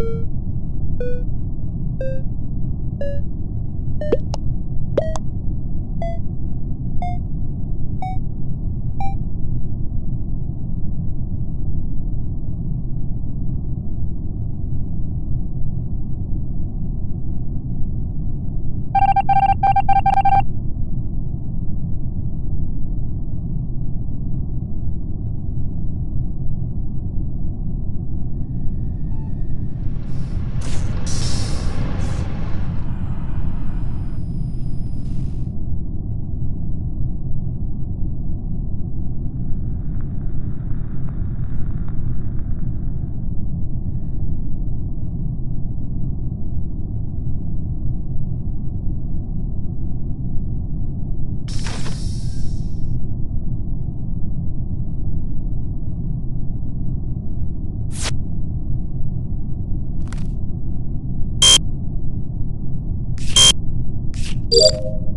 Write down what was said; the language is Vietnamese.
Thank you. You